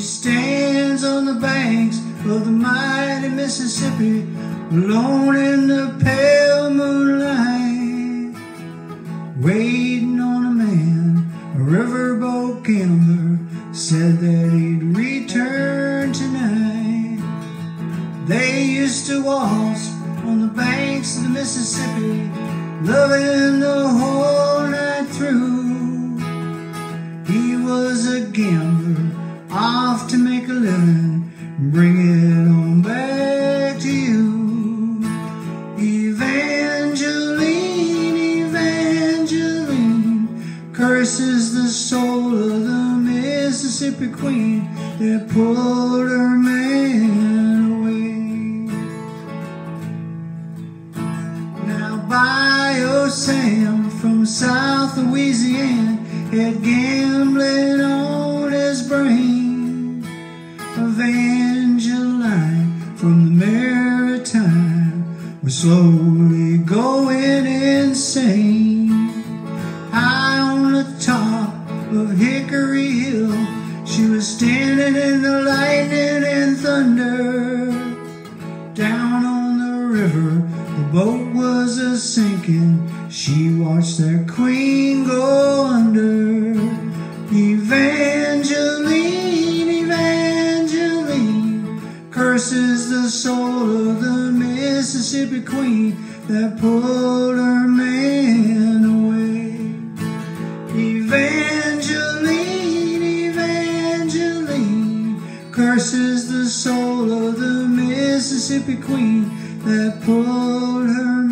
stands on the banks of the mighty Mississippi, alone in the pale moonlight, waiting on a man. A riverboat gambler said that he'd return tonight. They used to waltz on the banks of the Mississippi, loving the whole off to make a living, bring it on back to you. Evangeline, Evangeline, curses the soul of the Mississippi Queen that pulled her man away. Now, Bayou Sam from South Louisiana had Was slowly going insane. High on the top of Hickory Hill, she was standing in the lightning and thunder. Down on the river, the boat was a sinking. She watched their queen go under. Evangeline, Curses the soul of the Mississippi queen that pulled her man away. Evangeline, Evangeline, curses the soul of the Mississippi queen that pulled her